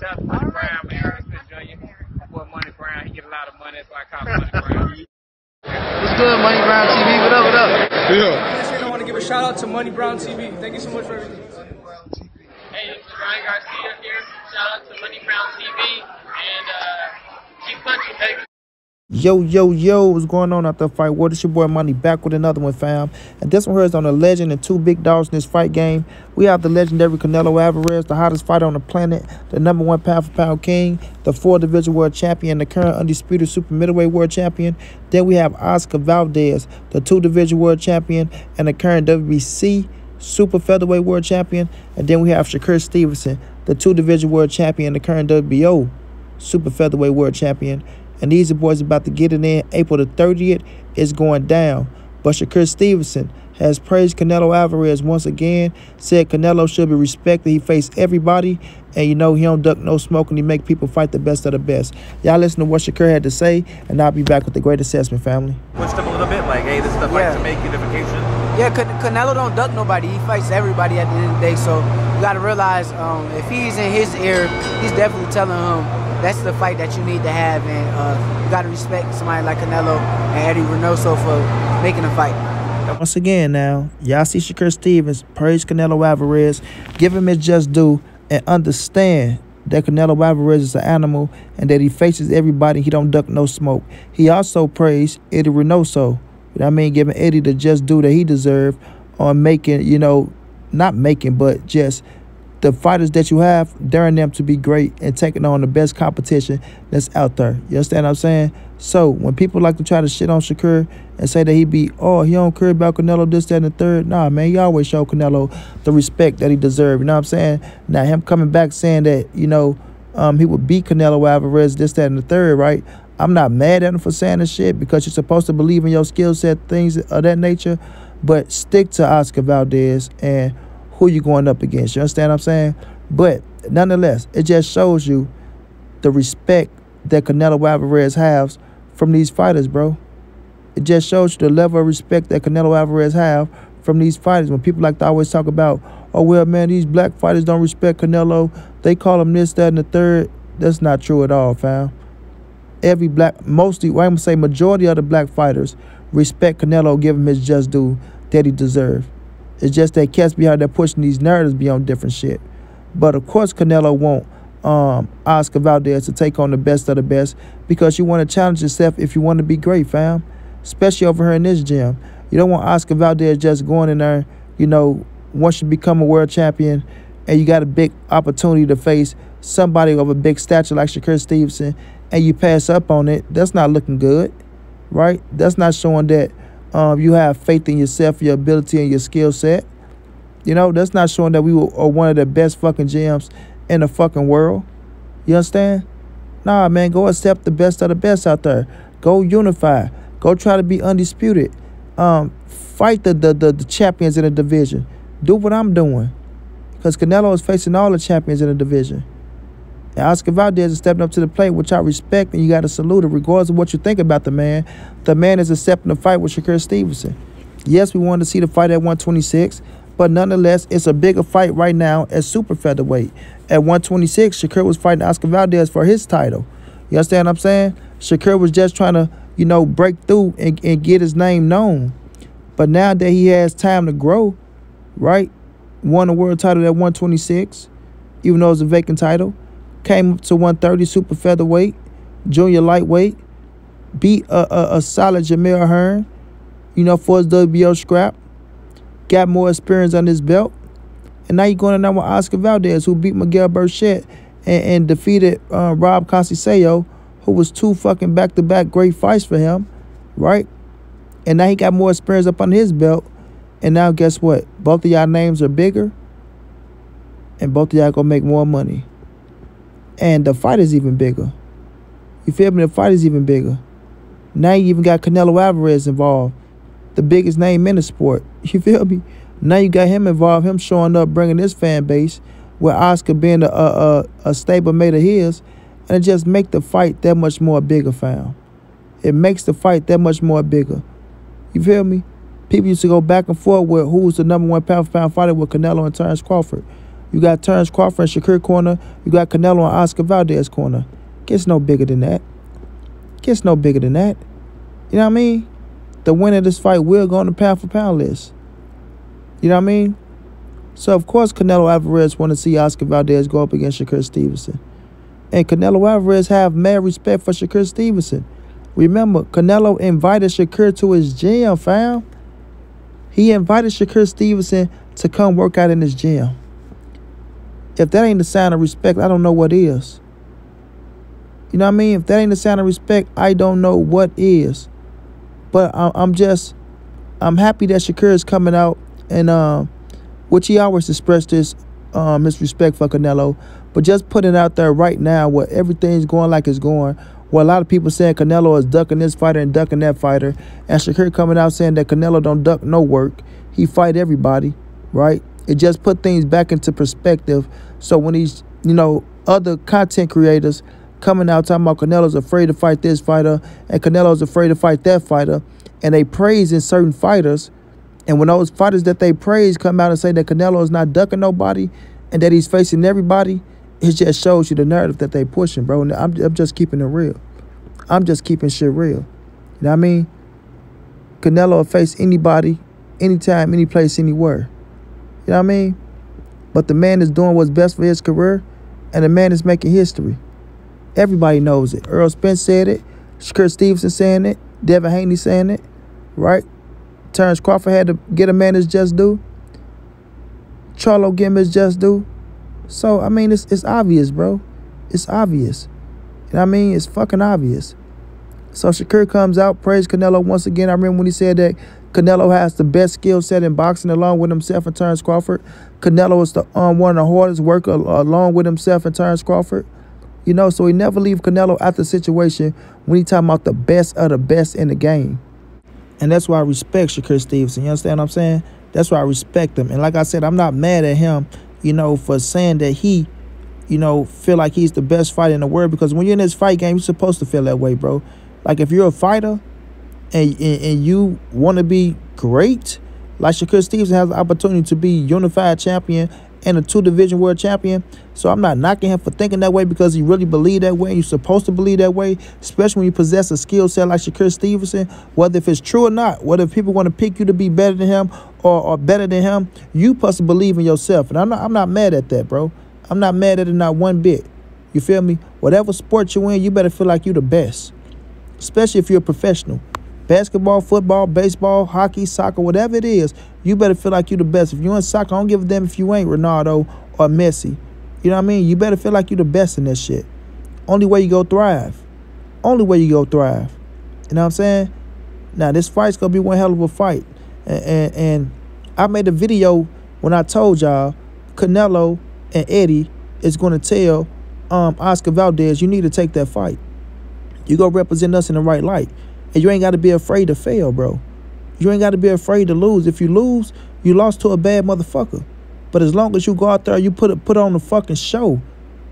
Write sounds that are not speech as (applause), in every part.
Shout out to Monnie Brown, man. Respect Junior. Boy, Monnie Brown. He get a lot of money. That's why I call him Monnie Brown. (laughs) What's good, Monnie Brown TV? What up, what up? Yeah. I want to give a shout out to Monnie Brown TV. Thank you so much for everything. Hey, this is Ryan Garcia here. Shout out to Monnie Brown TV and uh, keep punching, baby. Yo, yo, yo, what's going on out there, fight world? It's your boy Monnie back with another one, fam. And this one here is on a legend and two big dogs in this fight game. We have the legendary Canelo Alvarez, the hottest fighter on the planet, the number one pound for pound king, the four division world champion, the current undisputed super middleweight world champion. Then we have Oscar Valdez, the two division world champion, and the current WBC super featherweight world champion. And then we have Shakur Stevenson, the two division world champion, the current WBO super featherweight world champion. And these boys about to get it in. April the 30th is going down. But Shakur Stevenson has praised Canelo Alvarez once again, said Canelo should be respected. He faced everybody, and you know he don't duck no smoke, and he make people fight the best of the best. Y'all listen to what Shakur had to say, and I'll be back with the great assessment, family. pushed him a little bit, like, hey, this is the fight Yeah. to make unification. Yeah, Can- Canelo don't duck nobody. He fights everybody at the end of the day. So you got to realize um, if he's in his ear, he's definitely telling him that's the fight that you need to have, and uh, you got to respect somebody like Canelo and Eddie Reynoso for making a fight. Once again, now, y'all see Shakur Stevens praise Canelo Alvarez, give him his just due, and understand that Canelo Alvarez is an animal and that he faces everybody. He don't duck no smoke. He also praised Eddie Reynoso. I mean? Giving Eddie the just due that he deserved on making, you know, not making, but just the fighters that you have, daring them to be great and taking on the best competition that's out there. You understand what I'm saying? So when people like to try to shit on Shakur and say that he be, oh, he don't care about Canelo, this, that, and the third. Nah, man, he always show Canelo the respect that he deserves. You know what I'm saying? Now him coming back saying that, you know, um, he would beat Canelo Alvarez, this, that, and the third, right? I'm not mad at him for saying this shit because you're supposed to believe in your skill set, things of that nature. But stick to Oscar Valdez and who you going up against. You understand what I'm saying? But nonetheless, it just shows you the respect that Canelo Alvarez has from these fighters, bro. It just shows you the level of respect that Canelo Alvarez have from these fighters. When people like to always talk about, oh well, man, these black fighters don't respect Canelo. They call him this, that, and the third. That's not true at all, fam. Every black, mostly, well, I'm gonna say majority of the black fighters respect Canelo, give him his just due that he deserve. It's just that cats be out there pushing these narratives beyond different shit. But of course, Canelo won't um, Oscar Valdez to take on the best of the best because you want to challenge yourself if you want to be great, fam. Especially over here in this gym. You don't want Oscar Valdez just going in there, you know, once you become a world champion and you got a big opportunity to face somebody of a big stature like Shakur Stevenson and you pass up on it, that's not looking good, right? That's not showing that um, you have faith in yourself, your ability, and your skill set. You know, that's not showing that we are one of the best fucking gyms in the fucking world. You understand? Nah, man, go accept the best of the best out there. Go unify. Go try to be undisputed. Um, fight the, the, the, the champions in the division. Do what I'm doing. Because Canelo is facing all the champions in the division. And Oscar Valdez is stepping up to the plate, which I respect, and you got to salute it, regardless of what you think about the man. The man is accepting the fight with Shakur Stevenson. Yes, we wanted to see the fight at 126, but nonetheless, it's a bigger fight right now at super featherweight. At 126, Shakur was fighting Oscar Valdez for his title. You understand what I'm saying? Shakur was just trying to, you know, break through and, and get his name known. But now that he has time to grow, right? Won a world title at 126, even though it's a vacant title. Came up to 130 super featherweight, junior lightweight. Beat a, a, a solid Jamel Herring, you know, for his WBO scrap. Got more experience on his belt. And now you're going in there with Oscar Valdez, who beat Miguel Berchelt and, and defeated uh, Rob Conceicao, who was two fucking back-to-back great fights for him, right? And now he got more experience up on his belt. And now guess what? Both of y'all names are bigger. And both of y'all gonna make more money. And the fight is even bigger. You feel me? The fight is even bigger. Now you even got Canelo Alvarez involved, the biggest name in the sport. (laughs) You feel me? Now you got him involved, him showing up, bringing his fan base, with Oscar being a a, a, stablemate of his, and it just make the fight that much more bigger, fam. It makes the fight that much more bigger. You feel me? People used to go back and forth with who was the number one pound for pound fighter with Canelo and Terrence Crawford. You got Terrence Crawford and Shakur corner. You got Canelo and Oscar Valdez corner. Gets no bigger than that. Gets no bigger than that. You know what I mean? The winner of this fight will go on the pound for pound list. You know what I mean? So of course Canelo Alvarez want to see Oscar Valdez go up against Shakur Stevenson. And Canelo Alvarez have mad respect for Shakur Stevenson. Remember, Canelo invited Shakur to his gym, fam. He invited Shakur Stevenson to come work out in his gym. If that ain't the sign of respect, I don't know what is. You know what I mean? If that ain't the sign of respect, I don't know what is. But I'm just, I'm happy that Shakur is coming out and, um, which he always expressed his, um, his respect for Canelo. But just putting it out there right now where everything's going like it's going, where a lot of people saying Canelo is ducking this fighter and ducking that fighter, and Shakur coming out saying that Canelo don't duck no work. He fight everybody, right? It just put things back into perspective. So when these, you know, other content creators coming out talking about Canelo's afraid to fight this fighter and Canelo's afraid to fight that fighter, and they praise in certain fighters, and when those fighters that they praise come out and say that Canelo is not ducking nobody and that he's facing everybody, it just shows you the narrative that they pushing, bro. And I'm, I'm just keeping it real. I'm just keeping shit real. You know what I mean? Canelo will face anybody, anytime, any place, anywhere. You know what I mean? But the man is doing what's best for his career, and the man is making history. Everybody knows it. Errol Spence said it. Shakur Stevenson saying it. Devin Haney saying it. Right? Terrence Crawford had to get a man his just due. Charlo give him his just due. So, I mean, it's, it's obvious, bro. It's obvious. You know what I mean? It's fucking obvious. So Shakur comes out, praise Canelo once again. I remember when he said that Canelo has the best skill set in boxing along with himself and Terrence Crawford. Canelo is the um, one of the hardest worker along with himself and Terrence Crawford. You know, so he never leave Canelo out the situation when he talking about the best of the best in the game. And that's why I respect Shakur Stevenson. You understand what I'm saying? That's why I respect him. And like I said, I'm not mad at him, you know, for saying that he, you know, feel like he's the best fighter in the world. Because when you're in this fight game, you're supposed to feel that way, bro. Like if you're a fighter and and, and you want to be great, like Shakur Stevenson has the opportunity to be unified champion and a two division world champion. So I'm not knocking him for thinking that way because he really believe that way. You're supposed to believe that way, especially when you possess a skill set like Shakur Stevenson. Whether if it's true or not, whether if people want to pick you to be better than him or, or better than him, you to believe in yourself. And I'm not I'm not mad at that, bro. I'm not mad at it not one bit. You feel me? Whatever sport you're in, you better feel like you the best. Especially if you're a professional basketball, football, baseball, hockey, soccer, whatever it is, you better feel like you're the best. If you're in soccer, I don't give a damn if you ain't Ronaldo or Messi. You know what I mean? You better feel like you're the best in that shit. Only way you go thrive. Only way you go thrive. You know what I'm saying? Now this fight's gonna be one hell of a fight. And, and, and I made a video when I told y'all Canelo and Eddie is gonna tell um, Oscar Valdez, you need to take that fight. You go represent us in the right light. And you ain't got to be afraid to fail, bro. You ain't got to be afraid to lose. If you lose, you lost to a bad motherfucker. But as long as you go out there, you put it, put on the fucking show.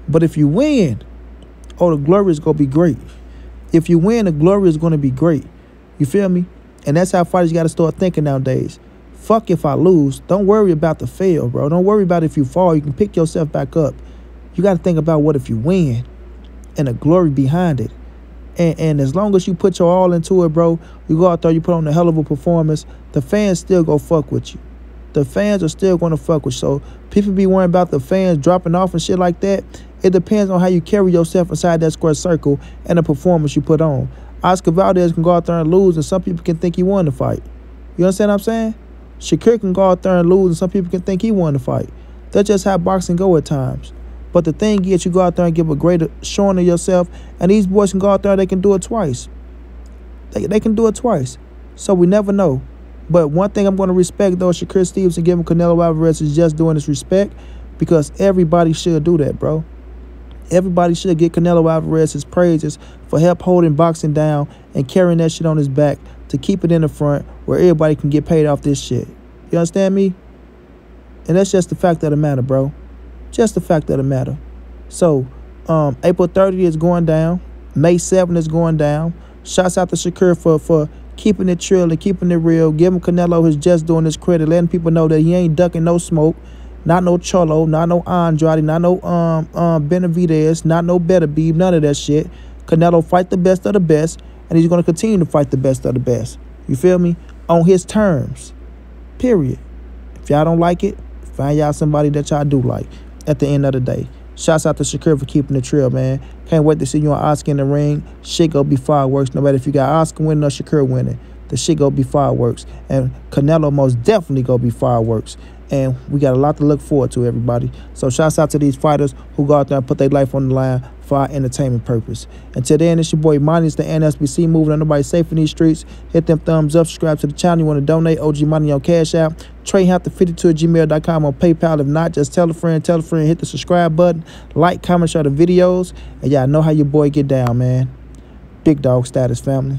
But if you win, oh, the glory is gonna be great. If you win, the glory is gonna be great. You feel me? And that's how fighters got to start thinking nowadays. Fuck if I lose. Don't worry about the fail, bro. Don't worry about if you fall. You can pick yourself back up. You got to think about what if you win and the glory behind it. And, and as long as you put your all into it, bro, you go out there, you put on a hell of a performance, the fans still go fuck with you. The fans are still going to fuck with you. So people be worrying about the fans dropping off and shit like that. It depends on how you carry yourself inside that square circle and the performance you put on. Oscar Valdez can go out there and lose, and some people can think he won the fight. You understand what I'm saying? Shakur can go out there and lose, and some people can think he won the fight. That's just how boxing go at times. But the thing is, you go out there and give a greater showing of yourself, and these boys can go out there, they can do it twice. They, they can do it twice. So we never know. But one thing I'm going to respect, though, Shakur Stevenson giving Canelo Alvarez is just doing this respect because everybody should do that, bro. Everybody should get Canelo Alvarez his praises for help holding boxing down and carrying that shit on his back to keep it in the front where everybody can get paid off this shit. You understand me? And that's just the fact of the matter, bro. Just the fact of the matter. So, um, April 30th is going down. May 7th is going down. Shouts out to Shakur for, for keeping it trill and keeping it real. Giving Canelo his just doing his credit, letting people know that he ain't ducking no smoke. Not no Charlo, not no Andrade, not no um um Benavidez, not no Beterbiev, none of that shit. Canelo fight the best of the best, and he's gonna continue to fight the best of the best. You feel me? On his terms. Period. If y'all don't like it, find y'all somebody that y'all do like. At the end of the day. Shouts out to Shakur for keeping the trail, man. Can't wait to see you on Oscar in the ring. Shit go be fireworks. No matter if you got Oscar winning or Shakur winning. The shit go be fireworks. And Canelo most definitely go be fireworks. And we got a lot to look forward to, everybody. So shouts out to these fighters who go out there and put their life on the line for our entertainment purpose. Until then, it's your boy Monnie. It's the NSBC moving on nobody safe in these streets. Hit them thumbs up, subscribe to the channel. You want to donate OG Monnie on Cash App. TreyHampton52 at gmail.com on PayPal. If not, just tell a friend, tell a friend, hit the subscribe button, like, comment, share the videos. And y'all know how your boy get down, man. Big dog status, family.